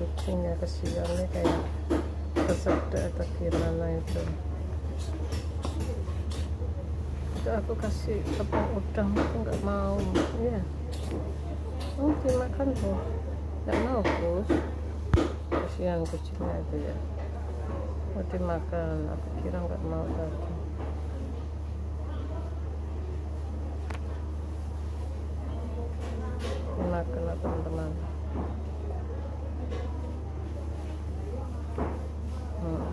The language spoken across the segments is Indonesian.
kucingnya kesian nih kayak kesedek atau gimana itu itu aku kasih tepung udang itu nggak mau. Ya oh dimakan tuh. Nggak mau bos kasihan kucingnya itu ya. Mau dimakan aku kira nggak mau tadi. Dimakan lah teman-teman hmm,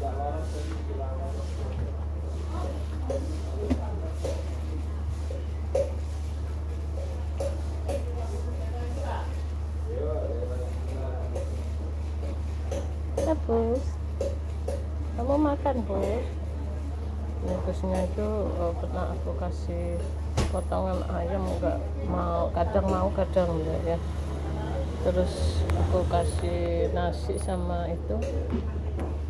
ya bos. Kamu makan bos? Ini busnya itu oh, pernah aku kasih potongan ayam enggak mau kadang mau kadang enggak ya. Terus aku kasih nasi sama itu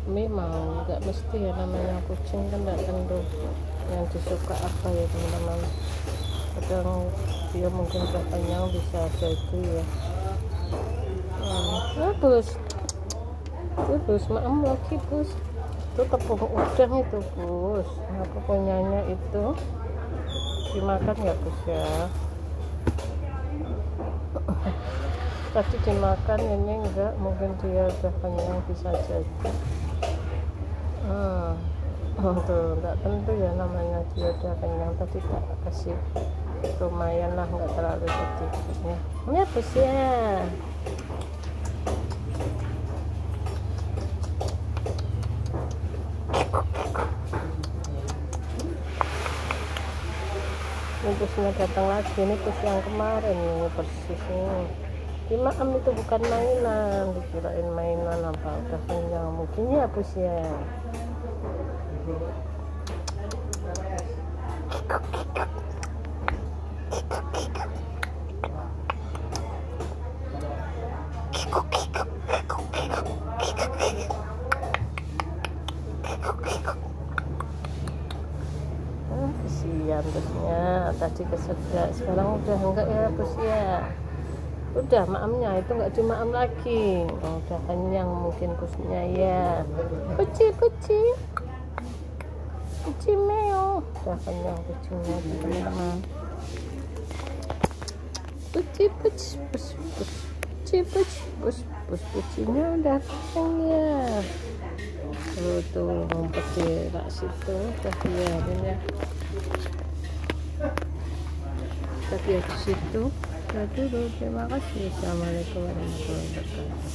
mie mau enggak mesti ya namanya kucing kan enggak tentu. Yang disuka apa ya teman-teman? Kadang dia mungkin kenyang bisa itu ya. Hmm. bos. Itu bos maaf lagi bos. Itu tepung udang itu bos. Aku punyanya itu dimakan ya bos ya? Tadi dimakan ini enggak mungkin dia udah kenyang bisa jadi. Tuh enggak tentu ya namanya dia udah kenyang tadi tak kasih lumayan lah enggak terlalu sedikit ya ya bos ya ini busnya datang lagi ini bus yang kemarin ini persis ini Dimaam itu bukan mainan dikirain mainan apa udah kenyang. Mungkin ya bus ya Kesian busnya tadi kesedak sekarang udah enggak ya bus ya? Udah maamnya itu enggak cuma am lagi. Oh, udah kenyang mungkin busnya ya. Kuci kuci kuci meo udah kenyang kucingnya teman-teman kuci kuci bus bus kuci bus bus bus kucinya udah kenyang ya. Tuh tuh ngumpet di rak situ udah biarin ya. Tapi ya di situ ya dulu terima kasih. Assalamualaikum warahmatullahi wabarakatuh